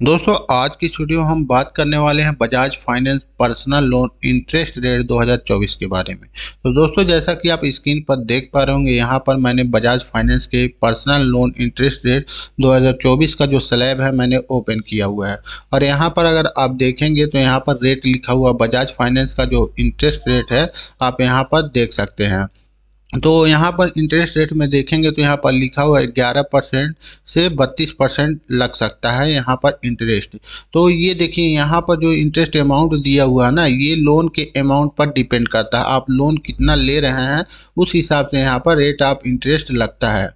दोस्तों, आज की वीडियो हम बात करने वाले हैं Bajaj Finance personal loan interest rate 2024 के बारे में। तो दोस्तों, जैसा कि आप स्क्रीन पर देख पा रहे होंगे, यहाँ पर मैंने बजाज फाइनेंस के पर्सनल लोन इंटरेस्ट रेट 2024 का जो स्लैब है, मैंने ओपन किया हुआ है। और यहाँ पर अगर आप देखेंगे तो यहाँ पर रेट लिखा हुआ बजाज फाइनेंस का जो इंटरेस्ट रेट है, आप यहाँ पर देख सकते हैं। तो यहाँ पर इंटरेस्ट रेट में देखेंगे तो यहाँ पर लिखा हुआ है ग्यारह परसेंट से बत्तीस परसेंट लग सकता है यहाँ पर इंटरेस्ट तो ये देखिए यहाँ पर जो इंटरेस्ट अमाउंट दिया हुआ है ना ये लोन के अमाउंट पर डिपेंड करता है आप लोन कितना ले रहे हैं उस हिसाब से यहाँ पर रेट ऑफ़ इंटरेस्ट लगता है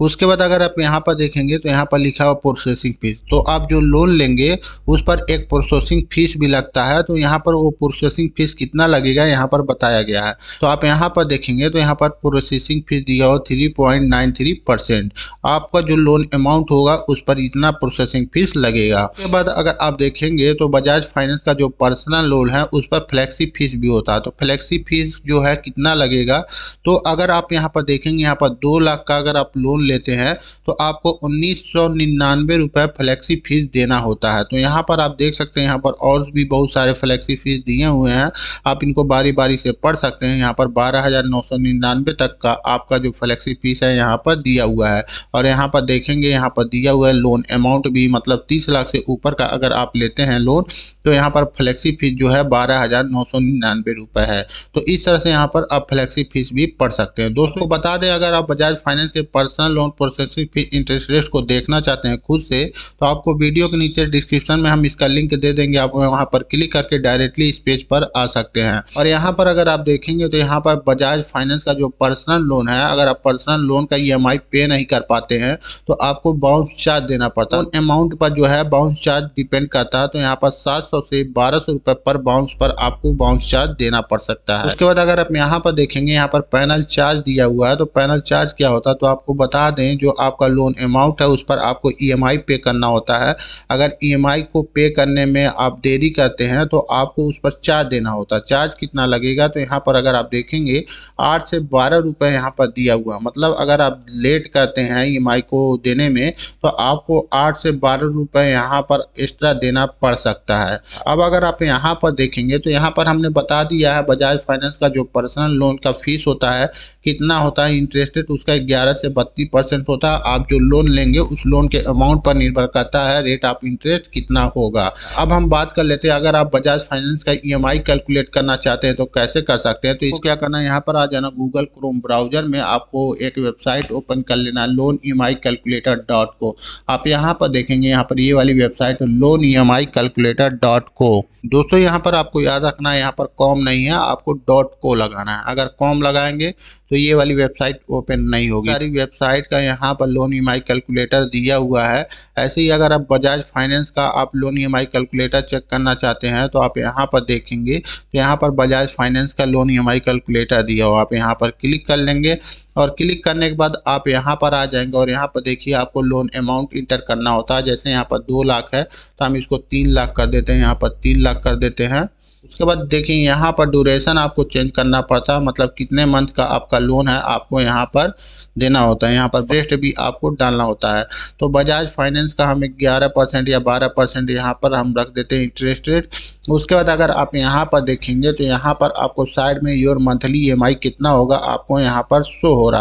उसके बाद अगर आप यहाँ पर देखेंगे तो यहाँ पर लिखा हुआ प्रोसेसिंग फ़ीस तो आप जो लोन लेंगे उस पर एक प्रोसेसिंग फ़ीस भी लगता है तो यहाँ पर वो प्रोसेसिंग फ़ीस कितना लगेगा यहाँ पर बताया गया है तो आप यहाँ पर देखेंगे तो यहाँ पर प्रोसेसिंग फ़ीस दिया हो three point nine three percent आपका जो लोन अमाउंट होगा, उस पर इतना प्रोसेसिंग फ़ीस लगेगा। उसके बाद अगर आप देखेंगे तो बजाज फाइनेंस का जो पर्सनल लोन है, उस पर फ्लैक्सी फ़ीस भी होता है। तो फ्लैक्सी फ़ीस जो है, कितना लगेगा? तो अगर आप यहाँ पर देखेंगे, यहाँ पर दो लाख का अगर आप लोन लेते हैं तो आपको उन्नीस सौ निन्यानवे फ्लैक्सी फ़ीस देना होता है। तो यहाँ पर आप देख सकते हैं, यहाँ पर और भी बहुत सारे फ्लैक्सी फ़ीस दिए हुए हैं। आप इनको बारी बारी से पढ़ सकते हैं। यहाँ पर बारह हज़ार नौ सौ निन्यानवे तक का आपका जो फ्लेक्सी फ़ीस है यहाँ पर दिया हुआ है। और यहाँ पर देखेंगे, यहाँ पर दिया हुआ है लोन अमाउंट भी मतलब तीस लाख से ऊपर का अगर आप लेते हैं लोन तो यहाँ पर फ्लेक्सी फ़ीस जो है बारह हज़ार नौ सौ निन्यानवे रुपये है। तो इस तरह से यहाँ पर आप फ्लेक्सी फ़ीस भी पढ़ सकते हैं। दोस्तों, बता दें, अगर आप बजाज फाइनेंस के personal loan processing fees interest rate को देखना चाहते हैं खुद से तो आपको वीडियो के नीचे डिस्क्रिप्शन में हम इसका लिंक दे देंगे। आप वहाँ पर क्लिक करके डायरेक्टली इस पेज पर आ सकते हैं। और यहाँ पर अगर आप देखेंगे तो यहाँ पर बजाज फाइनेंस का जो पर्सनल लोन है, अगर आप पर्सनल लोन का ईएमआई पे नहीं कर पाते हैं तो आपको बाउंस चार्ज देना पड़ता है। अमाउंट पर जो है बाउंस चार्ज डिपेंड करता है तो यहाँ पर सात सौ से बारह सौ रुपए पर बाउंस पर आपको बाउंस चार्ज देना पड़ सकता है। उसके बाद अगर आप यहाँ पर देखेंगे, यहाँ पर पैनल चार्ज दिया हुआ है तो पैनल चार्ज क्या होता है तो आपको बता दें, जो आपका लोन अमाउंट है, उस पर आपको ईएमआई पे करना होता है। अगर ईएमआई को पे करने में आप देरी करते हैं तो आपको उस पर चार्ज देना होता है। चार्ज कितना लगेगा तो यहाँ पर अगर आप देखेंगे, आठ से बारह रुपए यहाँ पर दिया हुआ। मतलब अगर आप लेट करते हैं ई को देने में तो आपको आठ से बारह रुपए यहाँ पर एक्स्ट्रा देना पड़ सकता है। अब अगर आप यहाँ पर देखेंगे तो यहाँ पर हमने बता दिया है बजाज फाइनेंस का जो पर्सनल लोन का फ़ीस होता है कितना होता है इंटरेस्ट रेट उसका ग्यारह से बत्तीस परसेंट होता है। आप जो लोन लेंगे उस लोन के अमाउंट पर निर्भर करता है रेट ऑफ़ इंटरेस्ट कितना होगा। अब हम बात कर लेते हैं अगर आप बजाज फाइनेंस का ई कैलकुलेट करना चाहते हैं तो कैसे कर सकते हैं? तो इसको क्या करना है? यहाँ पर आ जाना गूगल क्रोम ब्राउज़र में आपको एक वेबसाइट ओपन कर लेना लोन ई कैलकुलेटर डॉट को आप यहाँ पर देखेंगे, यहाँ पर ये वाली website loan e calculator dot co दोस्तों, यहाँ पर आपको याद रखना है, यहाँ पर कॉम नहीं है, आपको डॉट को लगाना है। अगर कॉम लगाएँगे तो ये वाली वेबसाइट ओपन नहीं होगी। सारी वेबसाइट का यहाँ पर लोन ई कैलकुलेटर दिया हुआ है। ऐसे ही अगर आप बजाज फाइनेंस का आप लोन ईएमआई कैलकुलेटर चेक करना चाहते हैं तो आप यहाँ पर देखेंगे तो यहाँ पर बजाज फाइनेंस का लोन ईएमआई कैलकुलेटर दिया हो। आप यहाँ पर क्लिक कर लेंगे और क्लिक करने के बाद आप यहाँ पर आ जाएँगे और यहाँ पर देखिए आपको लोन अमाउंट इंटर करना होता है। जैसे यहाँ पर दो लाख है तो हम इसको तीन लाख कर देते हैं, यहाँ पर तीन लाख कर देते हैं। उसके बाद देखिए, यहाँ पर ड्यूरेशन आपको चेंज करना पड़ता है। मतलब कितने मंथ का आपका लोन है, आपको यहाँ पर देना होता है। यहाँ पर बेस्ट भी आपको डालना होता है। तो बजाज फाइनेंस का हम ग्यारह परसेंट या बारह परसेंट यहाँ पर हम रख देते हैं इंटरेस्ट रेट उसके बाद अगर आप यहाँ पर देखेंगे तो यहाँ पर आपको साइड में योर मंथली ईएमआई कितना होगा, आपको यहाँ पर शो हो रहा है।